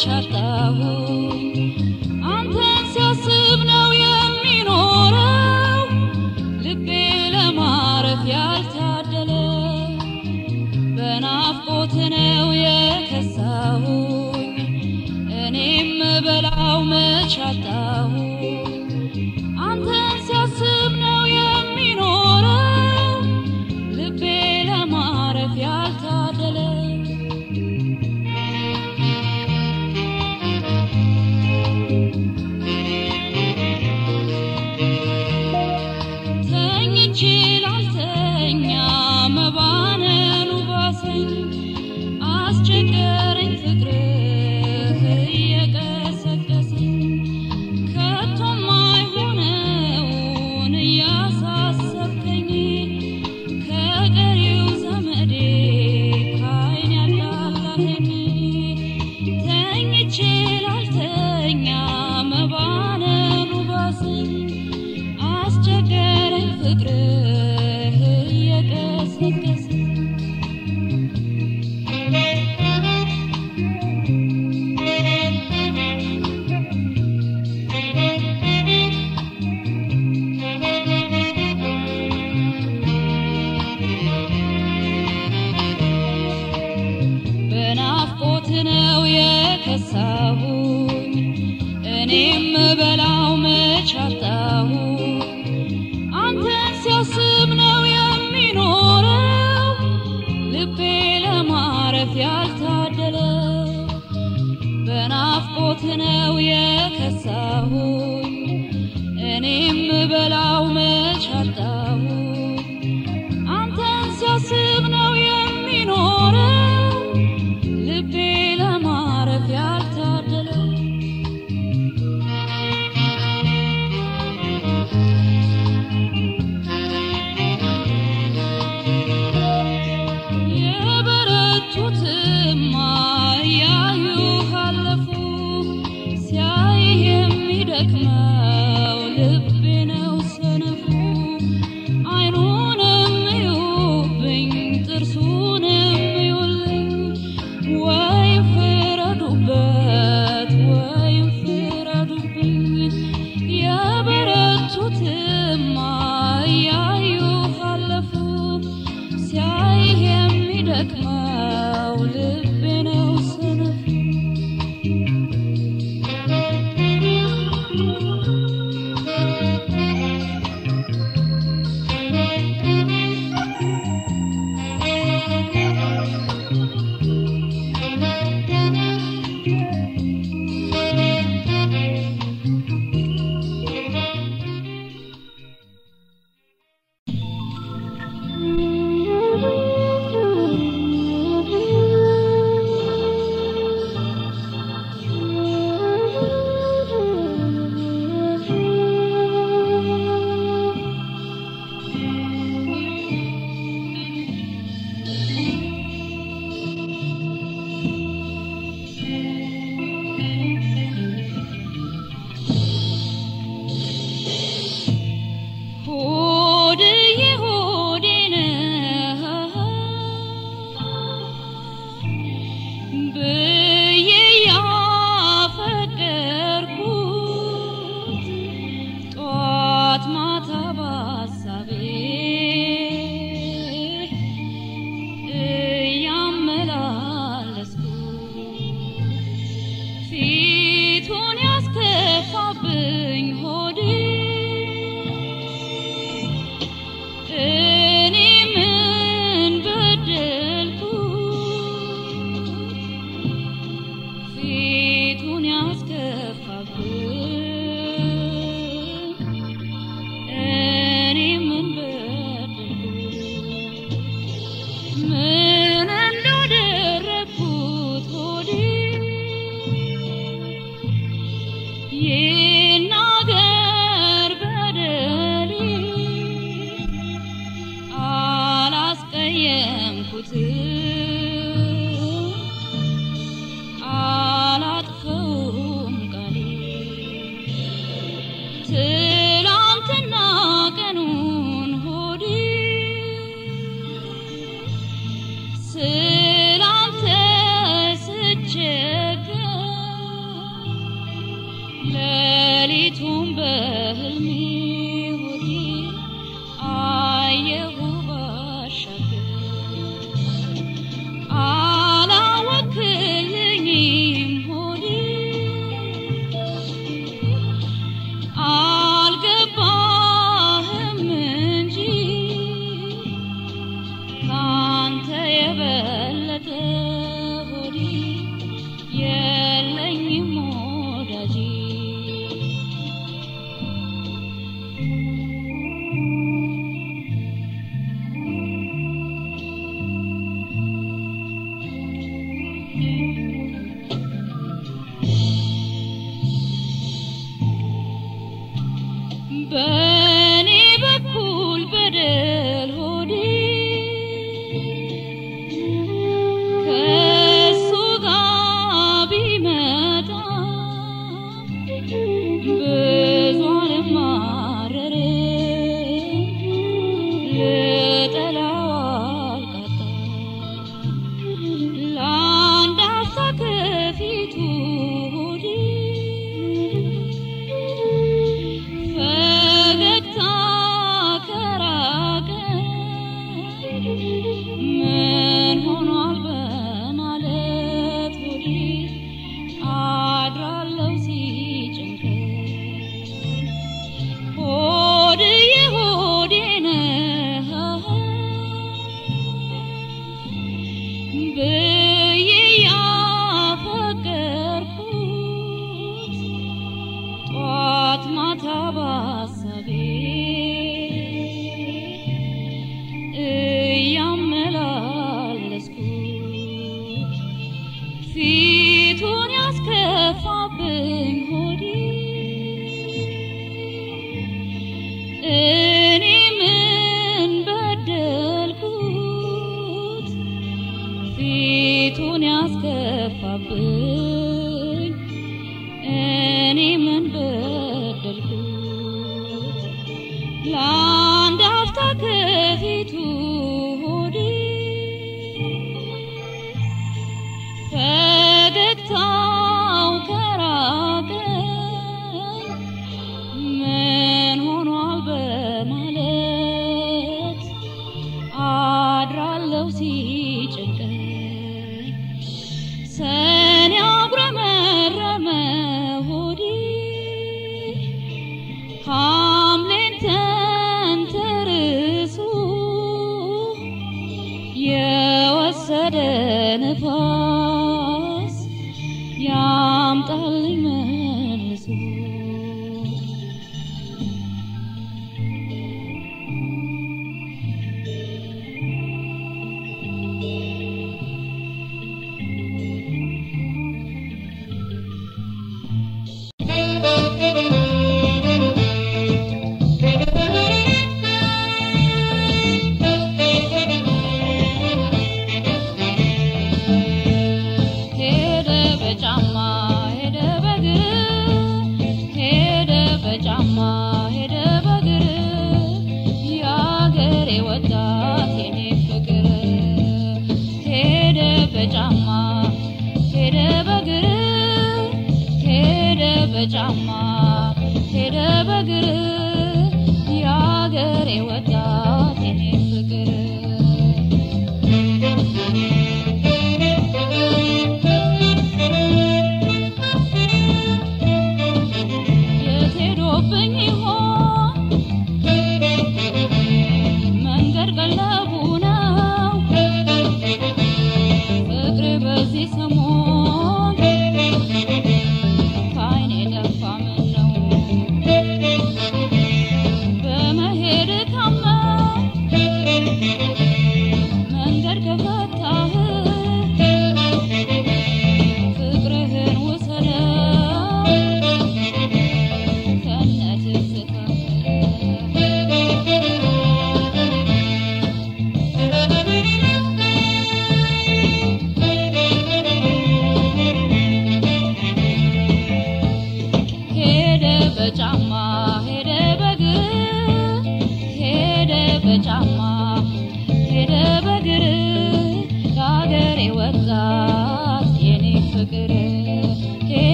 chatabu. እኔ ምን በደልኩት? ፊቱን ያስከፋብኝ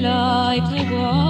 night et prévoit.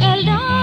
alone.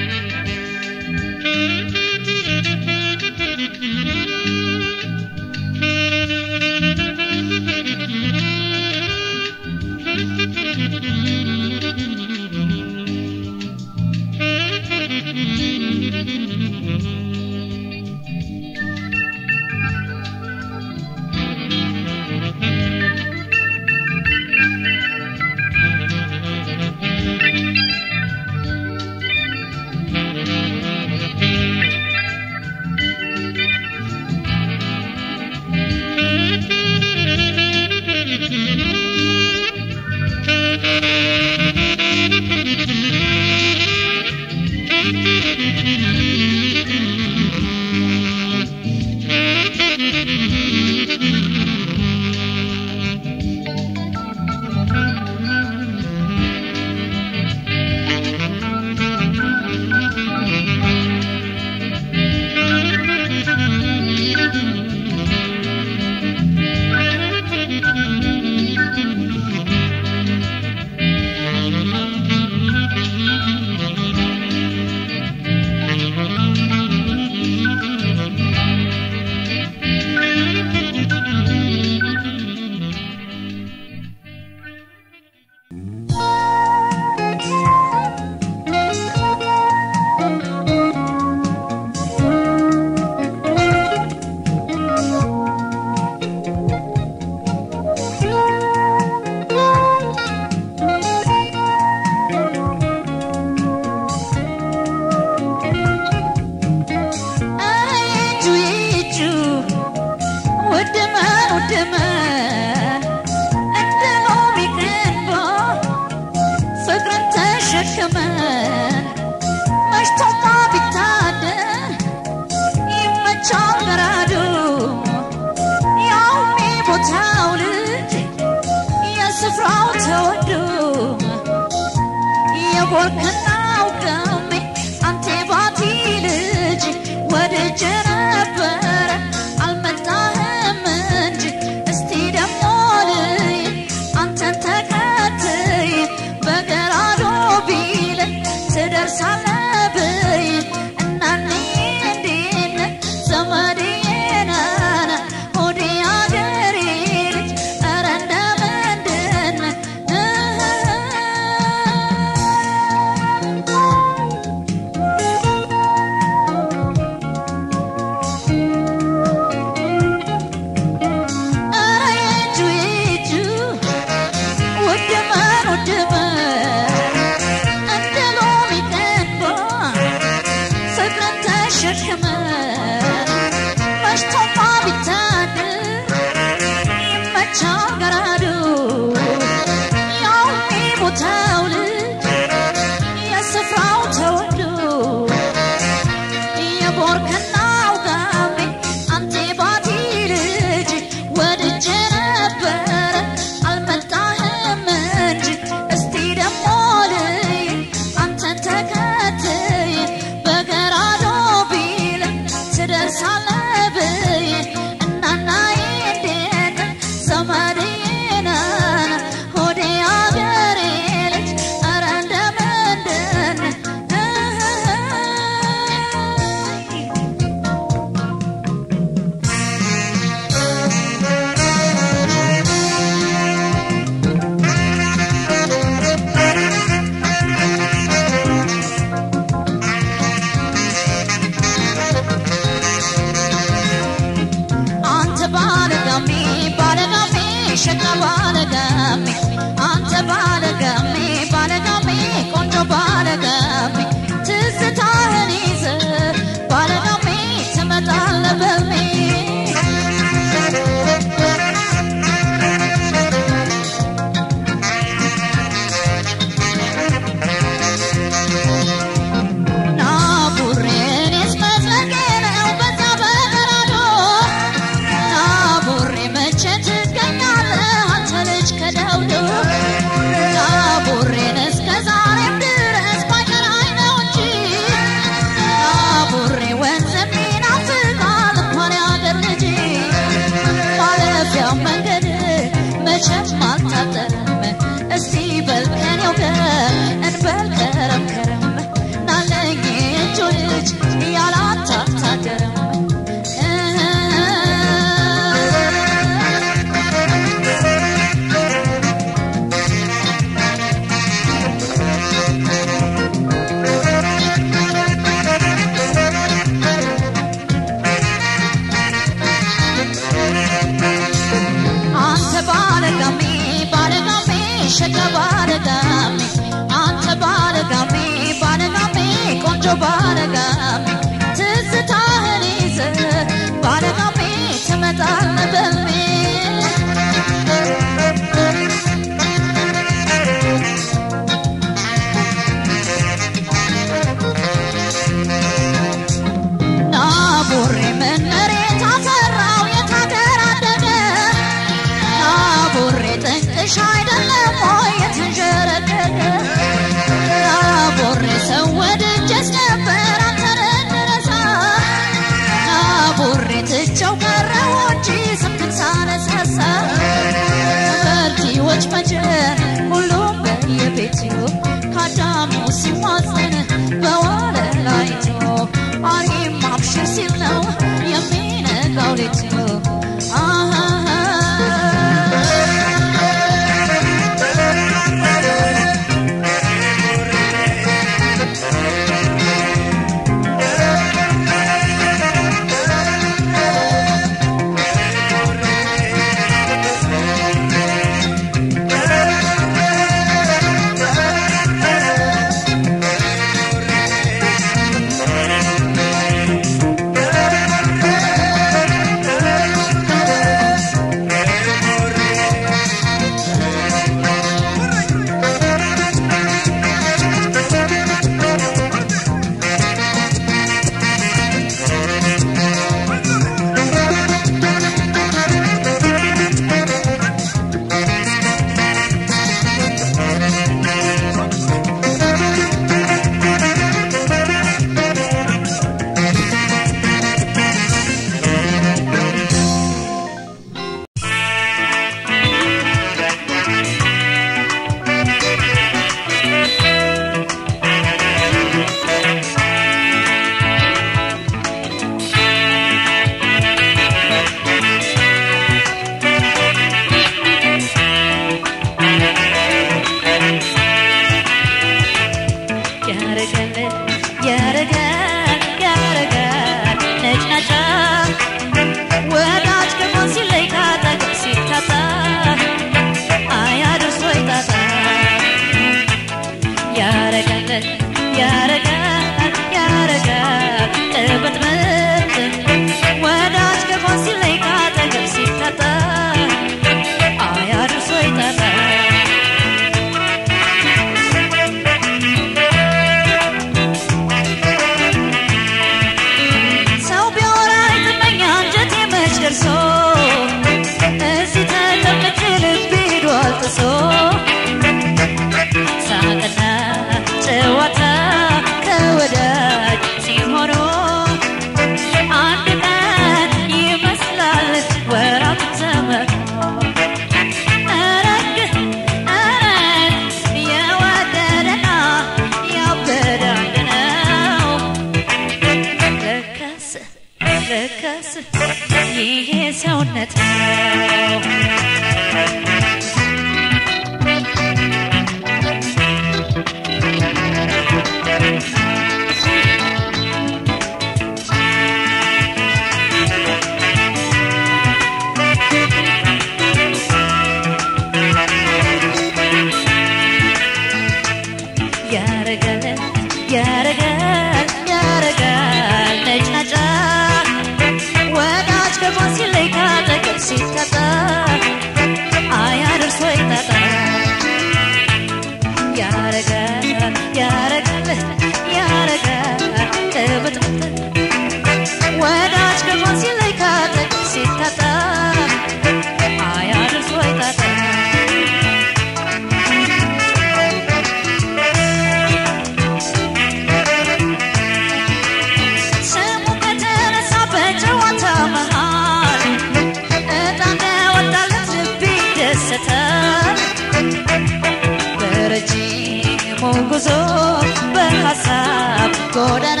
corazón.